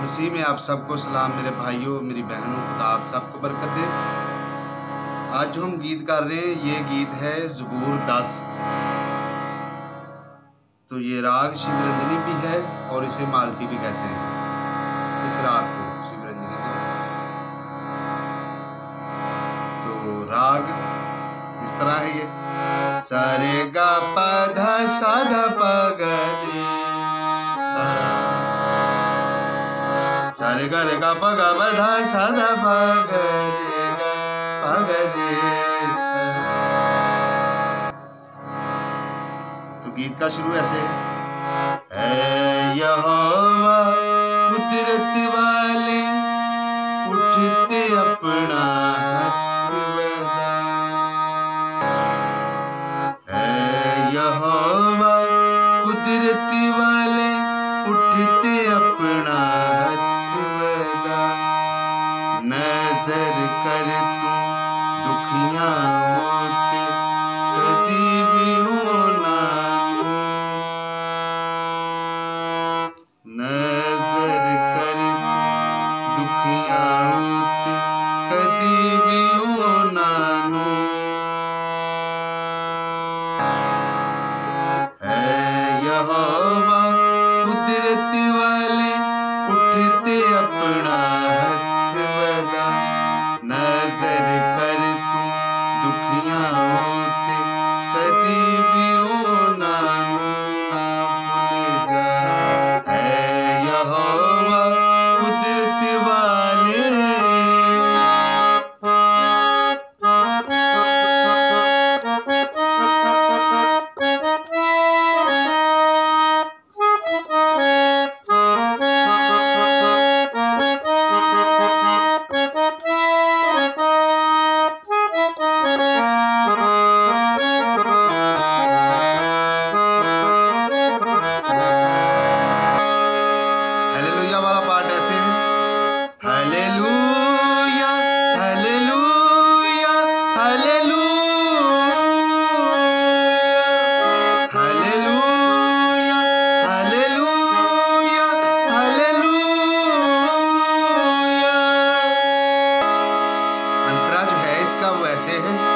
मसीह में आप सबको सलाम, मेरे भाइयों, मेरी बहनों, खुदा आप सबको बरकत दे। आज जो हम गीत कर रहे हैं, ये गीत है जबूर दस। तो ये राग शिवरंजनी भी है और इसे मालती भी कहते हैं। इस राग को, शिवरंजनी को। तो राग, इस तरह है ये। सारे गा पधा साधा पगरे सारे गा रे गा प गा प धा सा धा प ग रे गा प ग रे तो गीत का शुरू ऐसे है। यहोवा कुदरत वाले, उठते अपना कुदरत कदी नज़र कर तू दुखिया होते कदी भी होना है यहोवा हालेलुया वाला पार्ट ऐसे है। अंतरा जो है।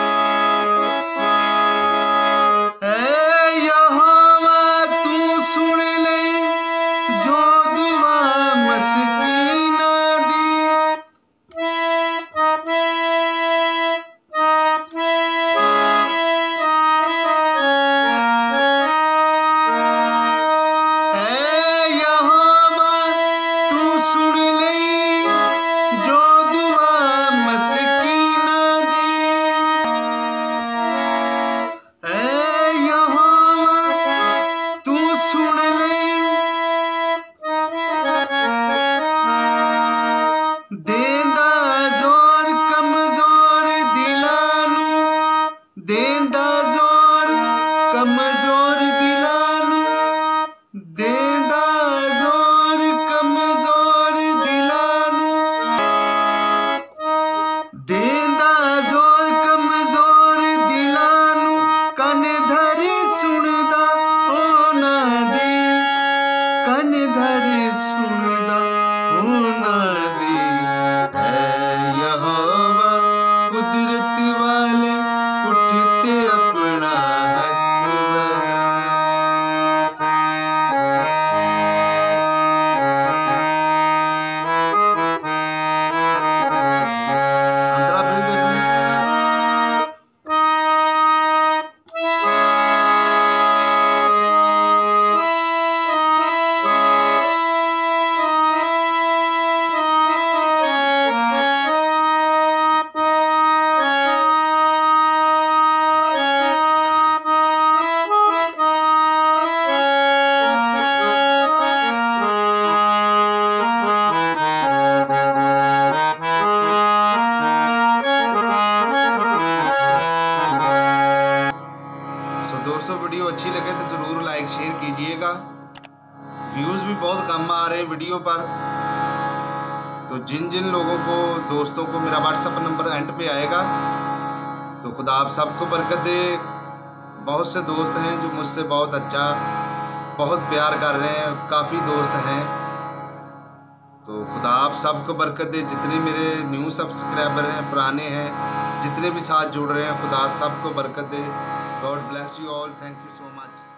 ধারে সুদা ও না वीडियो अच्छी लगे तो ज़रूर लाइक शेयर कीजिएगा। व्यूज़ भी बहुत कम आ रहे हैं वीडियो पर। तो जिन जिन लोगों को, दोस्तों को मेरा व्हाट्सअप नंबर एंड पे आएगा तो खुदा आप सबको बरकत दे। बहुत से दोस्त हैं जो मुझसे बहुत अच्छा बहुत प्यार कर रहे हैं, काफ़ी दोस्त हैं। तो खुदा आप सबको बरकत दे। जितने मेरे न्यू सब्सक्राइबर हैं, पुराने हैं, जितने भी साथ जुड़ रहे हैं, खुदा सबको बरकत दे। God bless you all. Thank you so much.